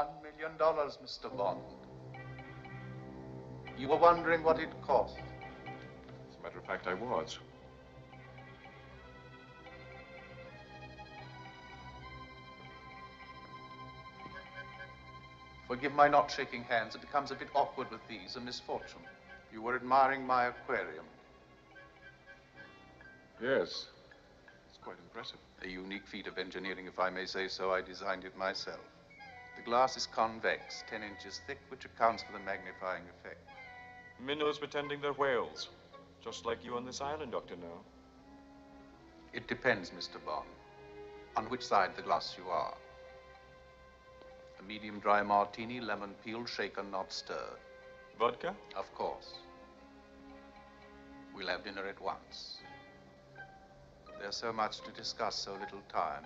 One million dollars, Mr. Bond. You were wondering what it cost. As a matter of fact, I was. Forgive my not shaking hands. It becomes a bit awkward with these, a misfortune. You were admiring my aquarium. Yes. It's quite impressive. A unique feat of engineering, if I may say so. I designed it myself. The glass is convex, 10 inches thick, which accounts for the magnifying effect. Minnows pretending they're whales. Just like you on this island, Dr. No. It depends, Mr. Bond, on which side of the glass you are. A medium dry martini, lemon peel, shaken, not stirred. Vodka? Of course. We'll have dinner at once. There's so much to discuss, so little time.